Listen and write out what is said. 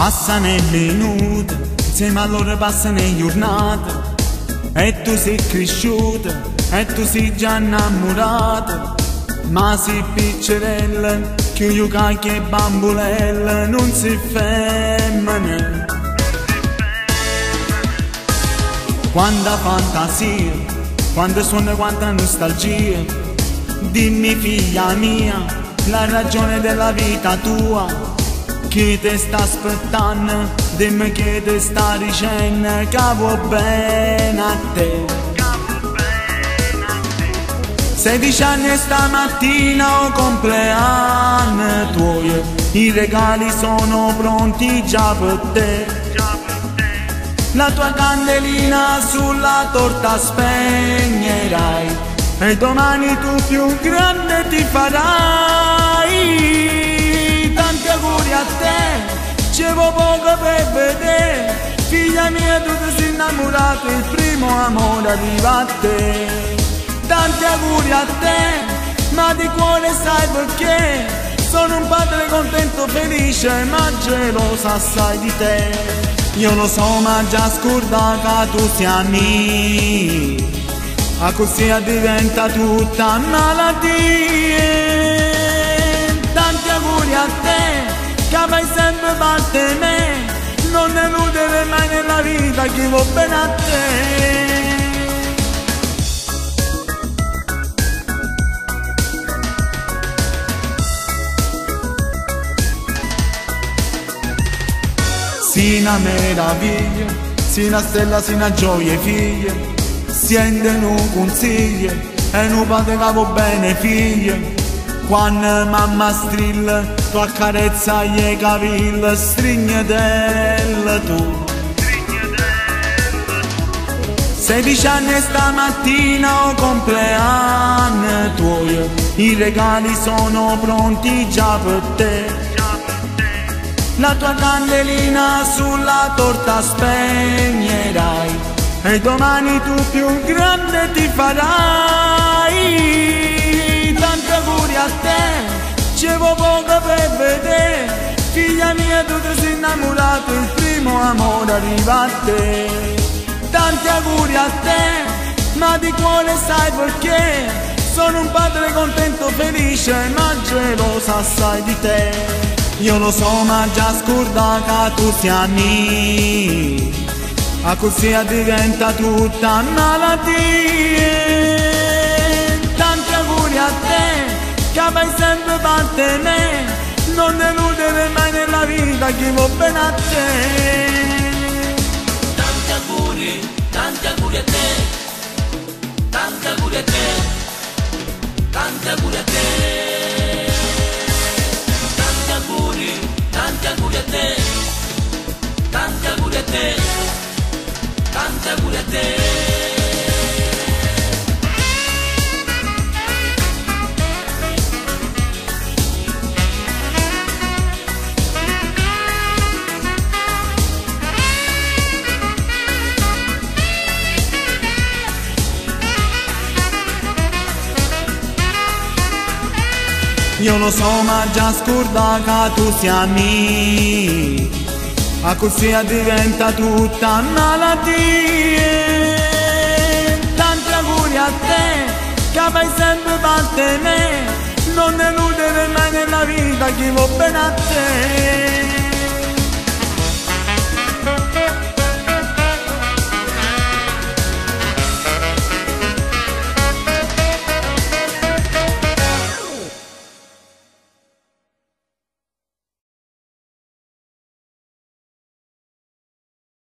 Passano i minuti, insieme a loro passano le giornate. E tu sei cresciuta, e tu sei già innamorata. Ma sei piccerella, che io che bambolella, non si femmina. Quanta fantasia, quando suona quanta nostalgia. Dimmi figlia mia, la ragione della vita tua chi ti sta aspettando, dimmi che ti sta dicendo che va bene a te. 16 anni stamattina o compleanno tuo, i regali sono pronti già per te. La tua candelina sulla torta spegnerai e domani tu più grande ti farai c'avevo poco per vedere, figlia mia tu ti sei innamorato, il primo amore arriva a te. Tanti auguri a te, ma di cuore sai perché, sono un padre contento, felice, ma gelosa assai di te. Io lo so ma già scordata tu sei mia, a così diventa tutta malattia che fai sempre parte me, non eludere mai nella vita chi va bene a te. Sì una meraviglia, sì una stella, sì una gioia figlia, siente un consiglio e padre che va bene figlia. Quando mamma strilla, tu accarezza gli capelli, strignetella tu. Sedici anni stamattina o compleanno tuo, i regali sono pronti già per te. La tua candelina sulla torta spegnerai e domani tu più grande ti farai figlia mia tu ti sei innamorata, il primo amore arriva a te. Tanti auguri a te, ma di cuore sai perché, sono un padre contento, felice, ma gelosa assai di te. Io lo so ma già scordata tu sei mia, a così diventa tutta malattia. Tanti auguri a te che fai sempre parte me, non deludere mai nella vita chi va bene a te. Tanti auguri, tanti auguri a te, tanti auguri a te, tanti auguri a te. Tanti auguri, tanti auguri a te, tanti auguri a te, tanti auguri a te. Io lo so ma già scorda che tu sei mia A così diventa tutta malattia Tanti auguri a te Che fai sempre parte me. Non deludere mai nella vita chi va bene a te